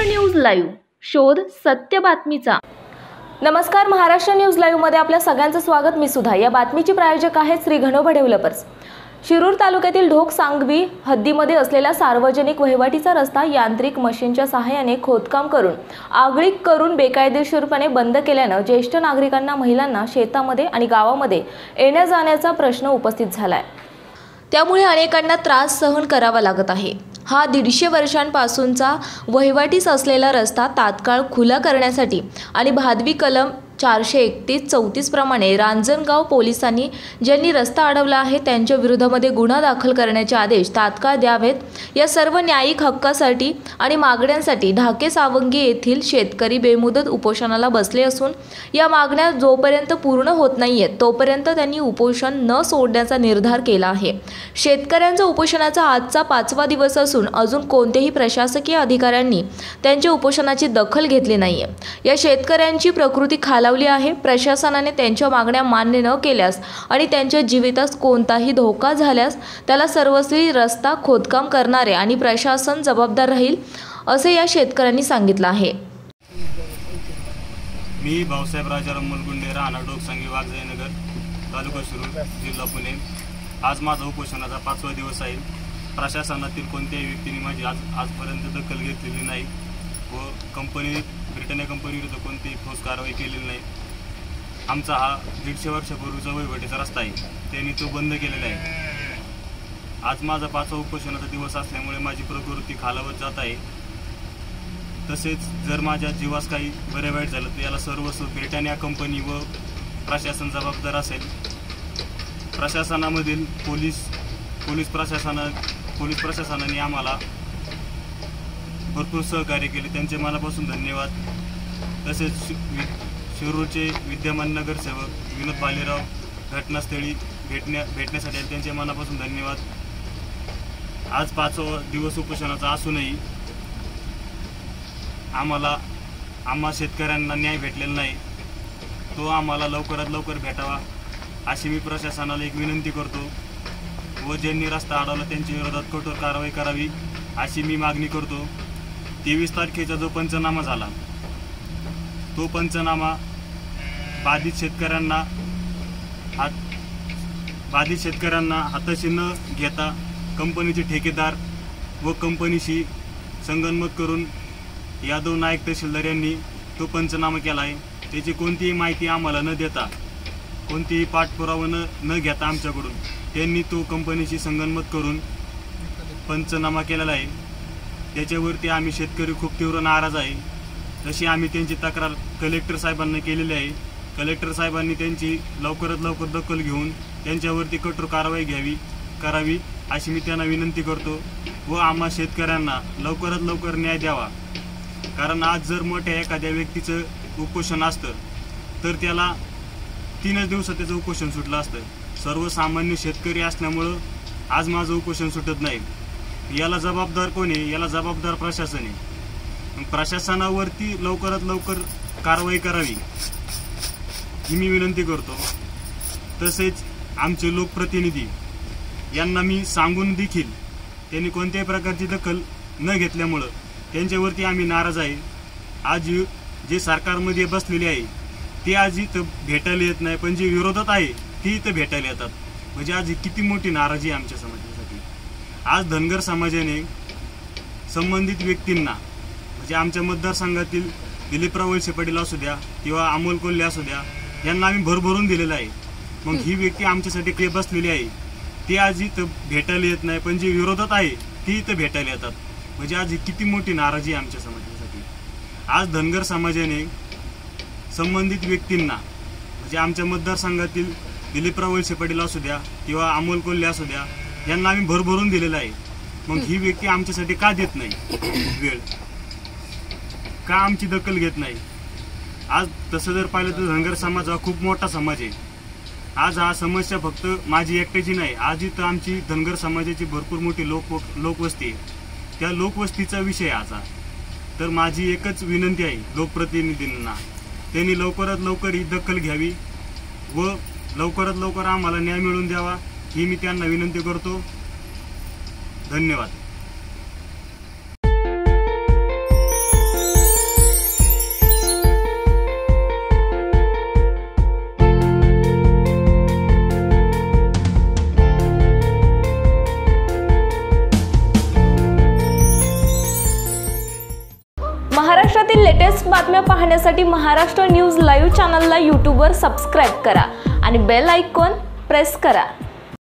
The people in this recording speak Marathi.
Maharashtra news live. शोध सत्य बातमीचा. नमस्कार महाराष्ट्र न्यूज लाईव्हमध्ये आपल्या सगळ्यांचं स्वागत. मी सुधा. या बातमीची प्रायोजक आहेत श्री घनोबा डेव्हलपर्स. शिरूर तालुक्यातील ढोक सांगवी हद्दीमध्ये असलेला सार्वजनिक वहिवाटीचा रस्ता यांत्रिक मशीनच्या सहाय्याने खोदकाम करून आगळीक करून बेकायदेशीरपणे बंद केल्यानं ज्येष्ठ नागरिकांना महिलांना शेतामध्ये आणि गावामध्ये येण्या जाण्याचा प्रश्न उपस्थित झाला आहे त्यामुळे अनेकांना त्रास सहन करावा लागत आहे. हा दीडशे वर्षांपासूनचा वहिवाटीस असलेला रस्ता तात्काळ खुला करण्यासाठी आणि भादवी कलम चारशे एकतीस चौतीसप्रमाणे रांजणगाव पोलिसांनी ज्यांनी रस्ता अडवला आहे त्यांच्या विरोधामध्ये गुन्हा दाखल करण्याचे आदेश तात्काळ द्यावेत. या सर्व न्यायिक हक्कासाठी आणि मागण्यांसाठी ढाके सावंगी येथील शेतकरी बेमुदत उपोषणाला बसले असून या मागण्या जोपर्यंत पूर्ण होत नाही आहेत तोपर्यंत त्यांनी उपोषण न सोडण्याचा निर्धार केला आहे. शेतकऱ्यांचा उपोषणाचा आजचा पाचवा दिवस असून अजून कोणत्याही प्रशासकीय अधिकाऱ्यांनी त्यांच्या उपोषणाची दखल घेतली नाहीये. या शेतकऱ्यांची प्रकृती खाला बजावली आहे. प्रशासनाने त्यांच्या मागण्या मान्य न केल्यास आणि त्यांच्या जीवितास कोणताही धोका झाल्यास त्याला सर्वस्वी रस्ता खोदकाम करणारे आणि प्रशासन जबाबदार राहील असे या शेतकऱ्यांनी सांगितलं आहे. मी भाऊसाहेब राजाराम मुलगुंडे राहणार डोकसांगी वाजयनगर तालुका शिरूर जिल्हा पुणे. आज माझा उपोषणाचा पाचवा दिवस आहे. प्रशासनातील कोणत्याही व्यक्तीने माझी आज आजपर्यंत दखल घेतलेली नाही. व कंपनी ब्रिटनिया कंपनीविरुद्ध कोणतीही ठोस कारवाई केलेली नाही. आमचा हा दीडशे वर्षापूर्वीचा वहिवटीचा रस्ता आहे. त्यांनी तो बंद केलेला आहे. आज माझा पाचवा उपोषणाचा दिवस असल्यामुळे माझी प्रकृती खालावत जात आहे. तसेच जर माझ्या जीवास काही बरे वाईट झालं तर याला सर्वस्व ब्रिटानिया कंपनी व प्रशासन जबाबदार असेल. प्रशासनामधील पोलीस पोलीस प्रशासना पोलीस प्रशासनाने आम्हाला भरपूर सहकार्य केले. त्यांचे मनापासून धन्यवाद. तसेच शि- वि शिरूरचे विद्यमान नगरसेवक विनोद बालेराव घटनास्थळी भेटण्या भेटण्यासाठी आले. त्यांचे मनापासून धन्यवाद. आज पाचवा दिवस उपोषणाचा असूनही आम्हाला आम्हा शेतकऱ्यांना न्याय भेटलेला नाही. तो आम्हाला लवकरात लवकर भेटावा अशी मी प्रशासनाला एक विनंती करतो व ज्यांनी रस्ता अडवला त्यांच्या विरोधात कठोर कारवाई करावी अशी मी मागणी करतो. तेवीस तारखेचा जो पंचनामा झाला तो पंचनामा बाधित शेतकऱ्यांना हात बाधित शेतकऱ्यांना हाताशी न घेता कंपनीचे ठेकेदार व कंपनीशी संगनमत करून यादव नाईक तहसीलदार यांनी तो पंचनामा केला आहे. त्याची कोणतीही माहिती आम्हाला न देता कोणतीही पाठपुरावा न न घेता आमच्याकडून त्यांनी तो कंपनीशी संगनमत करून पंचनामा केलेला आहे. त्याच्यावरती आम्ही शेतकरी खूप तीव्र नाराज आहे. तशी आम्ही त्यांची तक्रार कलेक्टर साहेबांना केलेली आहे. कलेक्टर साहेबांनी त्यांची लवकरात लवकर दखल घेऊन त्यांच्यावरती कठोर कारवाई घ्यावी करावी अशी मी त्यांना विनंती करतो व आम्हा शेतकऱ्यांना लवकरात लवकर न्याय द्यावा. कारण आज जर मोठ्या एखाद्या व्यक्तीचं उपोषण असतं तर त्याला तीनच दिवसात त्याचं उपोषण सुटलं असतं. सर्वसामान्य शेतकरी असल्यामुळं आज माझं उपोषण सुटत नाही. याला जबाबदार कोण आहे? याला जबाबदार प्रशासन आहे. प्रशासनावरती लवकरात लवकर कारवाई करावी ही मी विनंती करतो. तसेच आमचे लोकप्रतिनिधी यांना मी सांगून देखील त्यांनी कोणत्याही प्रकारची दखल न घेतल्यामुळं त्यांच्यावरती आम्ही नाराज आहे. आज जे सरकारमध्ये बसलेले आहे ते आज इथं भेटायला येत नाही पण जे विरोधात आहे ते इथं भेटायला येतात. म्हणजे आज किती मोठी नाराजी आहे आमच्या समाजात. आज धनगर समाजाने संबंधित व्यक्तींना म्हणजे आमच्या मतदारसंघातील दिलीपराव वळसे पाटील असू द्या किंवा अमोल कोल्हे असू द्या यांना आम्ही भरभरून दिलेलं आहे. मग ही व्यक्ती आमच्यासाठी ते बसलेली आहे. ती आज इथं भेटायला येत नाही पण जे विरोधात आहे ती इथं भेटायला येतात. म्हणजे आज ही किती मोठी नाराजी आहे आमच्या समाजासाठी. आज धनगर समाजाने संबंधित व्यक्तींना म्हणजे आमच्या मतदारसंघातील दिलीपराव वळसे पाटील असू द्या किंवा अमोल कोल्हे असू द्या यांना आम्ही भरभरून दिलेलं आहे. मग ही व्यक्ती आमच्यासाठी का देत नाही? वेळ. का आमची दखल घेत नाही? आज तसं जर पाहिलं तर धनगर समाज हा खूप मोठा समाज आहे. आज हा समस्या फक्त माझी एकट्याची नाही आज इथं आमची धनगर समाजाची भरपूर मोठी लोक लोकवस्ती आहे. त्या लोकवस्तीचा विषय आज हा. तर माझी एकच विनंती आहे लोकप्रतिनिधींना. त्यांनी लवकरात लवकर ही दखल घ्यावी व लवकरात लवकर आम्हाला न्याय मिळवून द्यावा. ही मी त्यांना विनंती करतो. धन्यवाद. महाराष्ट्रातील लेटेस्ट बातम्या पाहण्यासाठी महाराष्ट्र न्यूज लाईव्ह चॅनलला यूट्यूबवर सबस्क्राईब करा आणि बेल आयकॉन प्रेस करा.